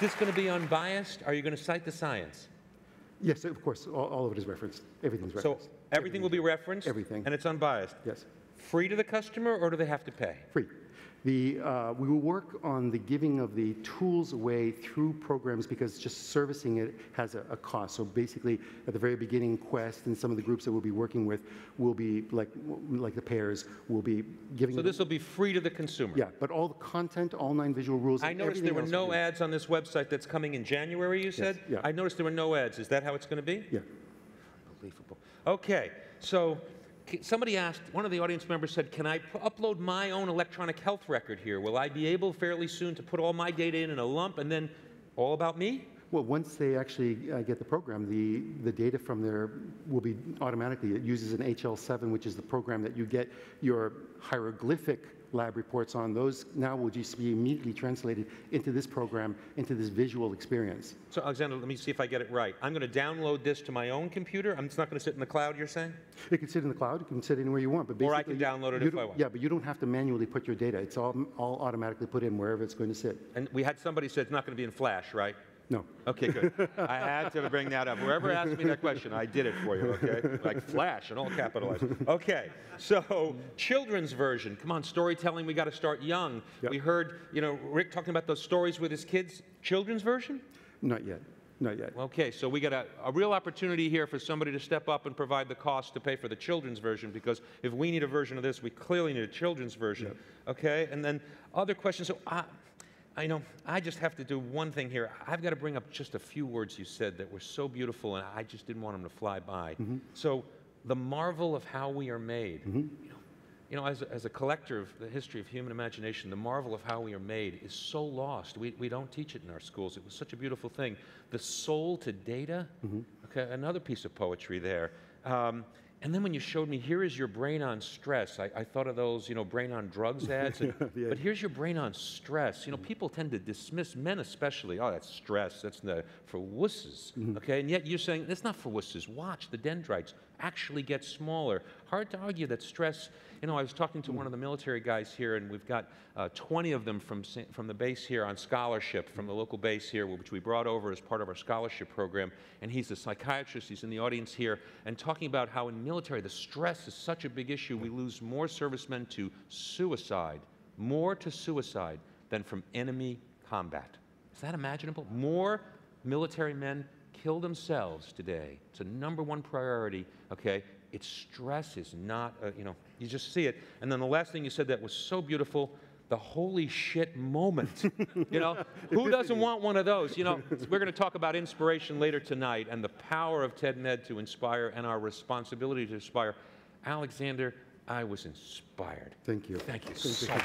this going to be unbiased? Are you going to cite the science? Yes, of course, all, all of it is referenced. Everything's referenced. So referenced. everything will be referenced? Everything. And it's unbiased? Yes, Free to the customer, or do they have to pay? free. The, uh, we will work on the giving of the tools away through programs because just servicing it has a, a cost. So basically, at the very beginning, Quest and some of the groups that we'll be working with will be, like, like the pairs, will be giving. So this will be free to the consumer? Yeah, but all the content, all nine visual rules. I noticed there were no be- ads on this website that's coming in January, you said? Yes, yeah. I noticed there were no ads. Is that how it's going to be? Yeah. Unbelievable. Okay, so somebody asked, one of the audience members said, can I upload my own electronic health record here? Will I be able fairly soon to put all my data in in a lump and then all about me? Well, once they actually uh, get the program, the, the data from there will be automatically, it uses an HL7, which is the program that you get your hieroglyphic lab reports on. Those now will just be immediately translated into this program, into this visual experience. So Alexander, let me see if I get it right. I'm going to download this to my own computer. I'm, it's not going to sit in the cloud, you're saying? It can sit in the cloud, it can sit anywhere you want, but basically... Or I can download it if I want. Yeah, but you don't have to manually put your data. It's all, all automatically put in wherever it's going to sit. And we had somebody say it's not going to be in Flash, right? No. Okay, good. I had to bring that up. Whoever asked me that question, I did it for you, okay? Like flash and all capitalized. Okay, so children's version. Come on, storytelling, we got to start young. Yep. We heard, you know, Rick talking about those stories with his kids. Children's version? Not yet. Not yet. Okay, so we got a, a real opportunity here for somebody to step up and provide the cost to pay for the children's version because if we need a version of this, we clearly need a children's version. Okay, and then other questions. So I, I know I just have to do one thing here. I've got to bring up just a few words you said that were so beautiful, and I just didn't want them to fly by. Mm-hmm. So the marvel of how we are made. You know, you know, as a, as a collector of the history of human imagination, the marvel of how we are made is so lost. We, we don't teach it in our schools. It was such a beautiful thing. The soul to data, mm-hmm. okay, another piece of poetry there. Um, and then when you showed me, here is your brain on stress, I, I thought of those, you know, brain on drugs ads. and- But here's your brain on stress. You know, people tend to dismiss, men especially, oh, that's stress, that's the, for wusses, mm-hmm. okay? And yet you're saying, it's not for wusses. Watch, the dendrites actually get smaller. Hard to argue that stress, you know, I was talking to one of the military guys here, and we've got uh, 20 of them from, from the base here on scholarship, from the local base here, which we brought over as part of our scholarship program. And he's a psychiatrist, he's in the audience here, and talking about how in military the stress is such a big issue, we lose more servicemen to suicide, more to suicide than from enemy combat. Is that imaginable? More military men kill themselves today. It's a number one priority, okay? It's stress is not, uh, you know, you just see it. And then the last thing you said that was so beautiful, the holy shit moment. you know, who doesn't want one of those? You know, we're going to talk about inspiration later tonight and the power of TED Med to inspire and our responsibility to inspire. Alexander, I was inspired. Thank you. Thank you Thank so so much.